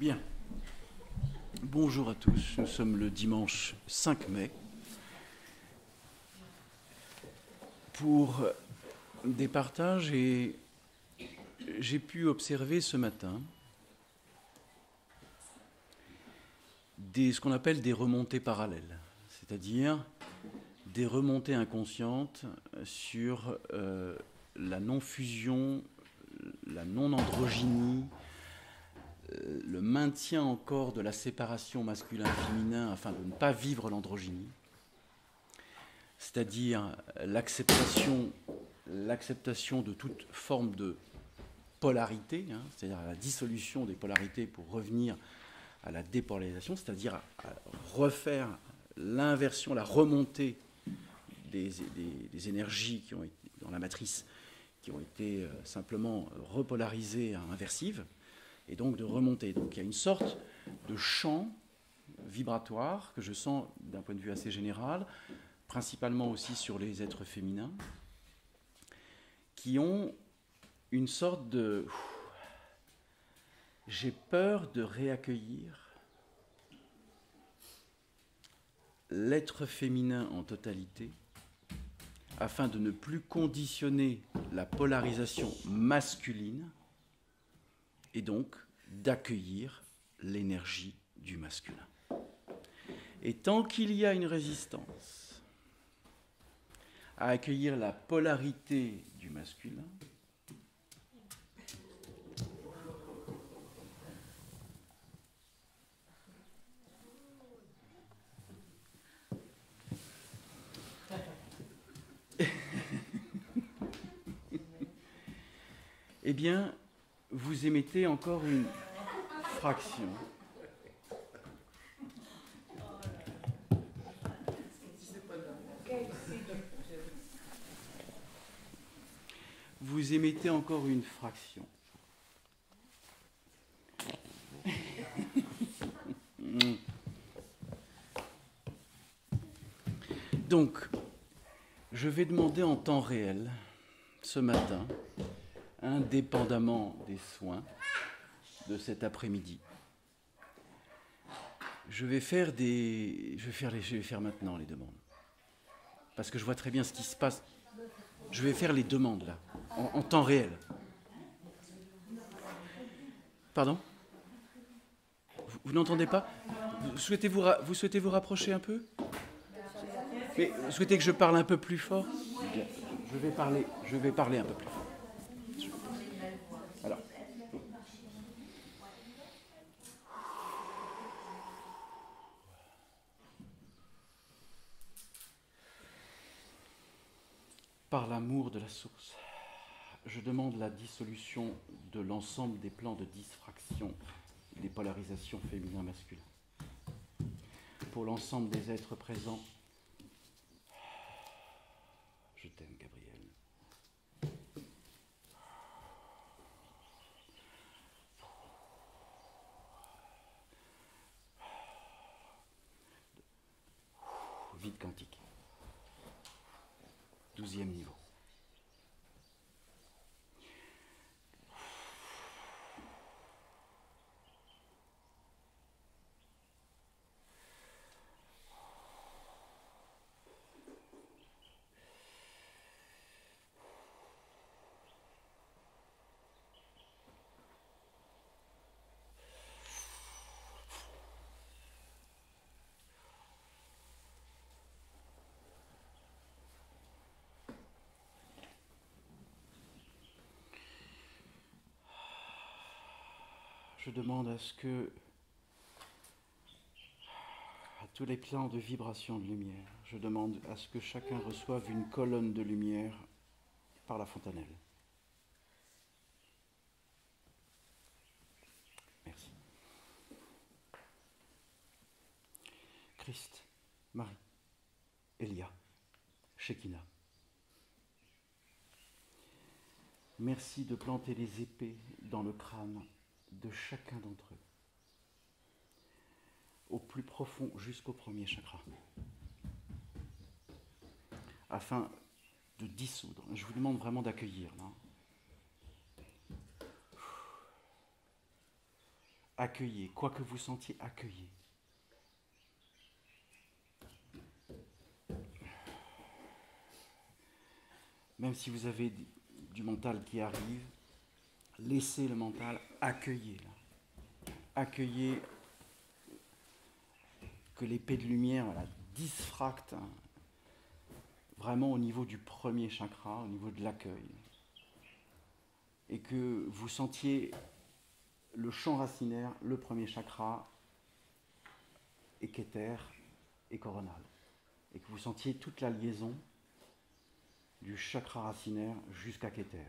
Bien. Bonjour à tous. Nous sommes le dimanche 5 mai. Pour des partages et j'ai pu observer ce matin ce qu'on appelle des remontées parallèles, c'est-à-dire des remontées inconscientes sur euh, la non-fusion, la non-androgynie, le maintien encore de la séparation masculin-féminin afin de ne pas vivre l'androgynie, c'est-à-dire l'acceptation, de toute forme de polarité, hein, c'est-à-dire la dissolution des polarités pour revenir à la dépolarisation, c'est-à-dire refaire l'inversion, la remontée des, énergies qui ont été dans la matrice, qui ont été euh, simplement repolarisées inversives, et donc de remonter. Donc il y a une sorte de champ vibratoire que je sens d'un point de vue assez général, principalement aussi sur les êtres féminins, qui ont une sorte de... J'ai peur de réaccueillir l'être féminin en totalité afin de ne plus conditionner la polarisation masculine et donc d'accueillir l'énergie du masculin. Et tant qu'il y a une résistance à accueillir la polarité du masculin, eh bien, vous émettez encore une fraction. Vous émettez encore une fraction. Donc, je vais demander en temps réel, ce matin, indépendamment des soins de cet après-midi. Je vais faire des, je vais faire les, je vais faire maintenant les demandes, parce que je vois très bien ce qui se passe. Je vais faire les demandes là, en, temps réel. Pardon? Vous, n'entendez pas? Vous souhaitez vous, vous souhaitez vous rapprocher un peu? Mais vous souhaitez que je parle un peu plus fort? Je vais parler, je vais parler un peu plus fort. Par l'amour de la source. Je demande la dissolution de l'ensemble des plans de disfraction des polarisations féminin-masculin. Pour l'ensemble des êtres présents, je t'aime, Gabriel. Vide quantique douzième niveau. Je demande à ce que, à tous les plans de vibration de lumière, je demande à ce que chacun reçoive une colonne de lumière par la fontanelle. Merci. Christ, Marie, Elia, Shekinah. Merci de planter les épées dans le crâne de chacun d'entre eux, au plus profond jusqu'au premier chakra, afin de dissoudre. Je vous demande vraiment d'accueillir. accueillez. Quoi que vous sentiez, accueillez. Même si vous avez du mental qui arrive, laissez le mental, accueillez. Accueillez que l'épée de lumière voilà, disfracte hein, vraiment au niveau du premier chakra, au niveau de l'accueil. Et que vous sentiez le champ racinaire, le premier chakra, et Keter et coronal. Et que vous sentiez toute la liaison du chakra racinaire jusqu'à Keter,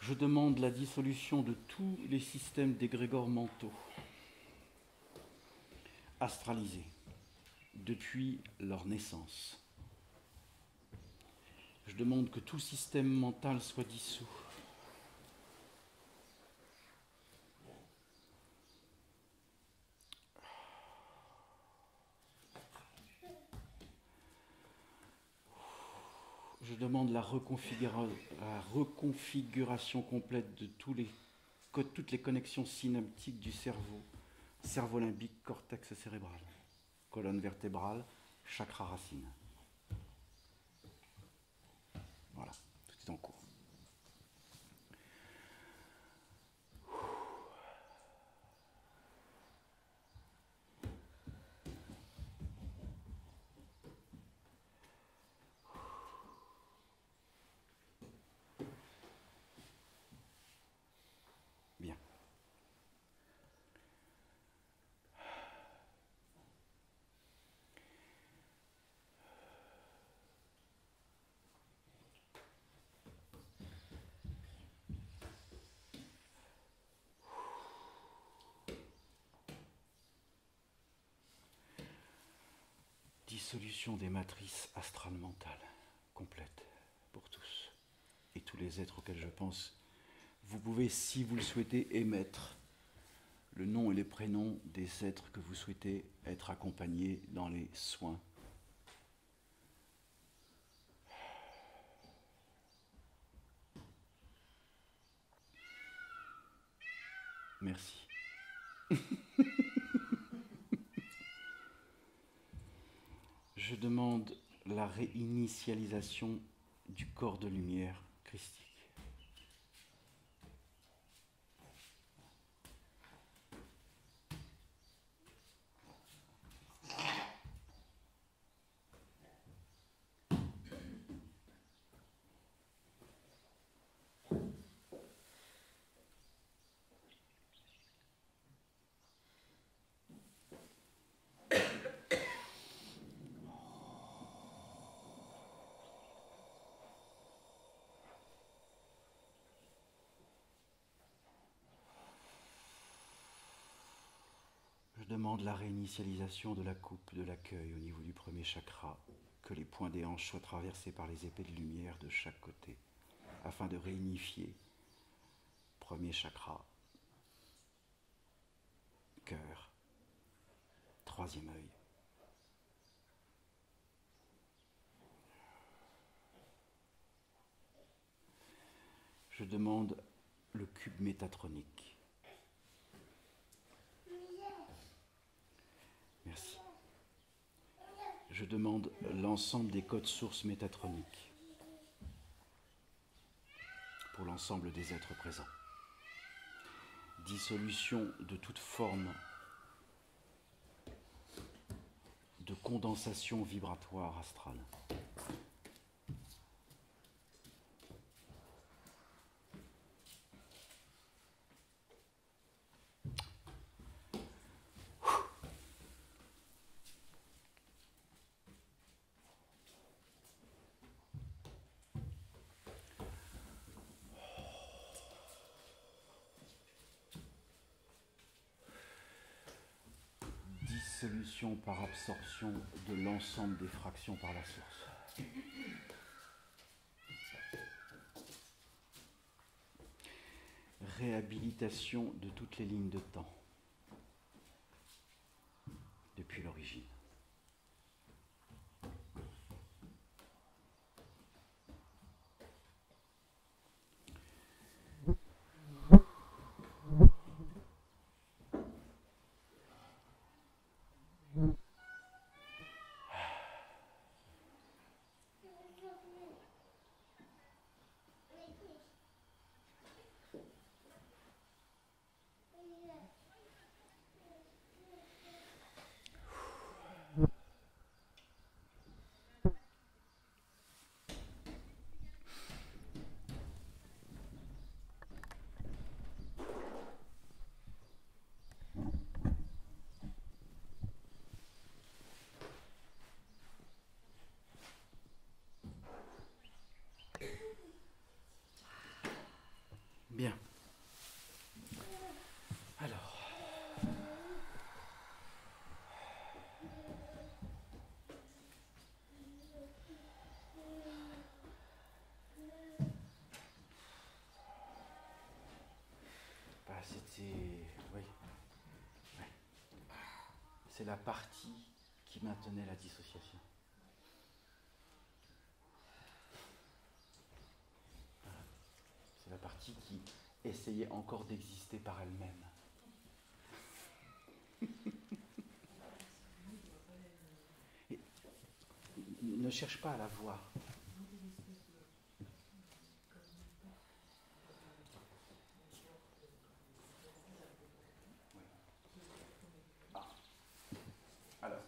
Je demande la dissolution de tous les systèmes d'égrégores mentaux astralisés depuis leur naissance. Je demande que tout système mental soit dissous. Je demande la, reconfiguration complète de tous les, toutes les connexions synaptiques du cerveau, cerveau limbique, cortex cérébral, colonne vertébrale, chakra racine. Voilà, tout est en cours. Dissolution des matrices astrales mentales, complète pour tous et tous les êtres auxquels je pense. Vous pouvez, si vous le souhaitez, émettre le nom et les prénoms des êtres que vous souhaitez être accompagnés dans les soins. Merci. demande la réinitialisation du corps de lumière christique. Demande la réinitialisation de la coupe de l'accueil au niveau du premier chakra, que les points des hanches soient traversés par les épées de lumière de chaque côté, afin de réunifier premier chakra, cœur, troisième œil. Je demande le cube métatronique Merci. Je demande l'ensemble des codes sources métatroniques pour l'ensemble des êtres présents. Dissolution de toute forme de condensation vibratoire astrale. Solution par absorption de l'ensemble des fractions par la source. Réhabilitation de toutes les lignes de temps depuis l'origine. Bien. Alors. Bah, c'était. Oui. Ouais. C'est la partie qui maintenait la dissociation. C'est la partie qui essayait encore d'exister par elle-même. Ne cherche pas à la voir. Ah. Alors,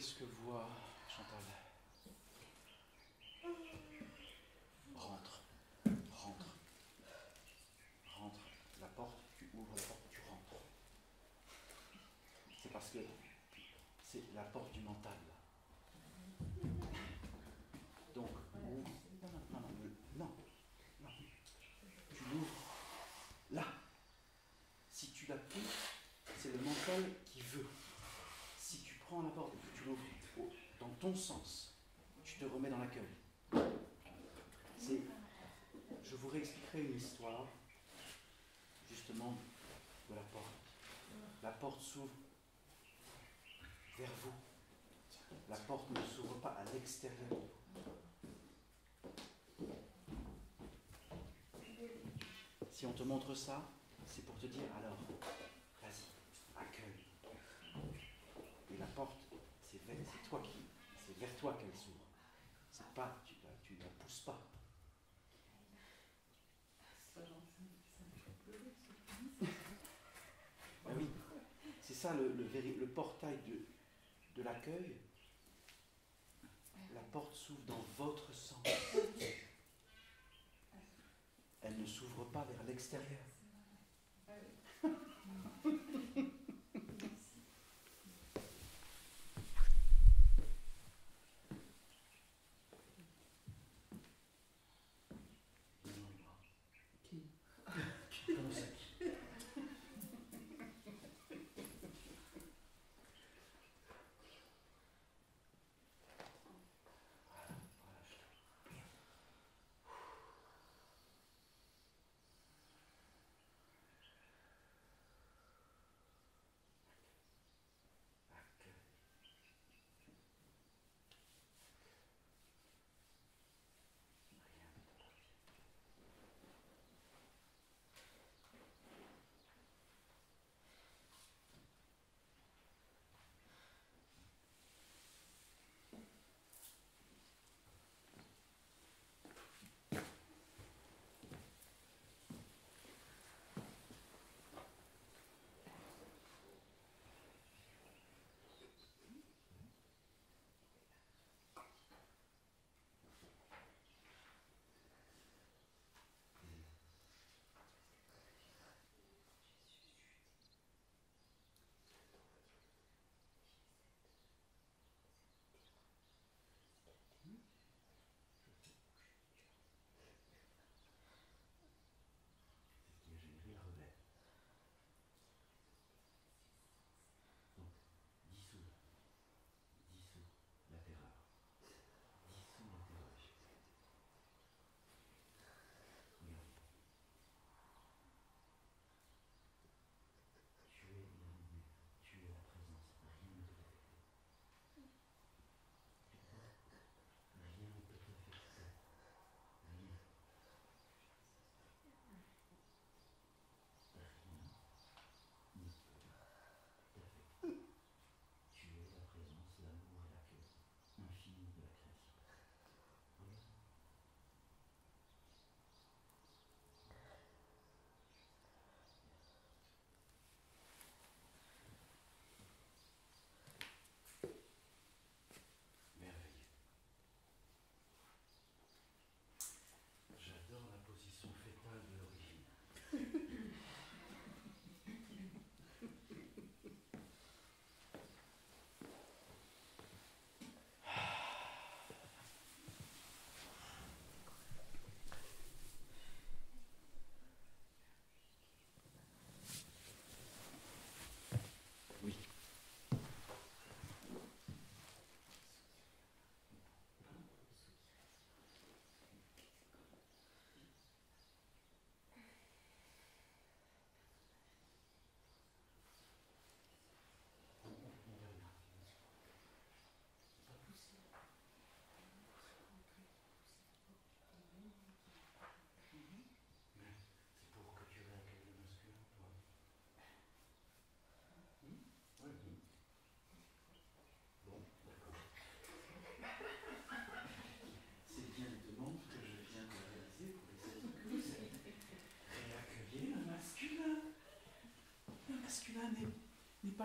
qu'est-ce que voit Chantal? Rentre, rentre, rentre. La porte, tu ouvres la porte, tu rentres. C'est parce que c'est la porte du mental. Donc. Non, non, non, non, non, non. Tu l'ouvres là. Si tu la pousses, c'est le mental qui veut. Si tu prends la porte et que tu l'ouvres au- dans ton sens, tu te remets dans l'accueil. Je vous réexpliquerai une histoire, justement, de la porte. La porte s'ouvre vers vous. La porte ne s'ouvre pas à l'extérieur. Si on te montre ça, c'est pour te dire alors, vas-y, accueille. Et la porte, c'est toi qui, c'est vers toi qu'elle s'ouvre. C'est pas, tu la, tu la pousses pas. Ah oui, c'est ça le, le, véri- le portail de, de l'accueil. La porte s'ouvre dans votre sens. Elle ne s'ouvre pas vers l'extérieur.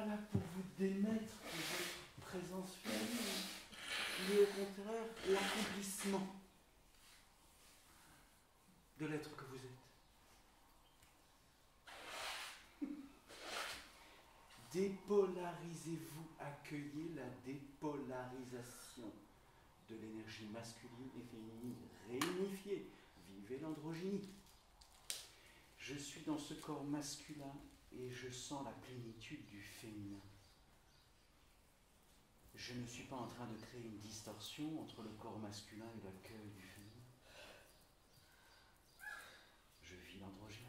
Là pour vous démettre de votre présence féminine, mais au contraire l'accomplissement de l'être que vous êtes. Dépolarisez-vous, accueillez la dépolarisation de l'énergie masculine et féminine réunifiée. Vivez l'androgynie. Je suis dans ce corps masculin et je sens la plénitude du féminin. Je ne suis pas en train de créer une distorsion entre le corps masculin et l'accueil du féminin. Je vis l'androgyne.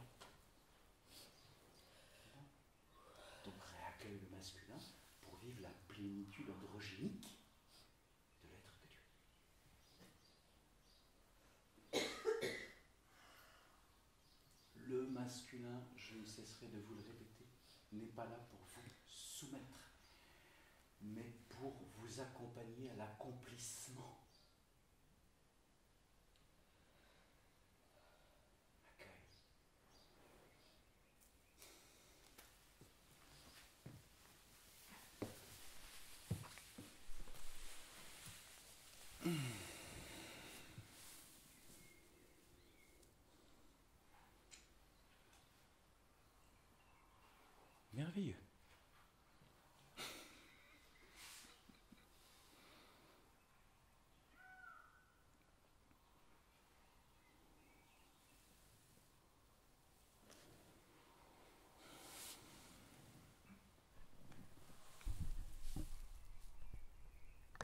Donc réaccueille le masculin pour vivre la plénitude androgynique de l'être que tu es. Le masculin, je ne cesserai de vous le répéter, n'est pas là pour vous soumettre, mais pour vous accompagner à l'accomplissement.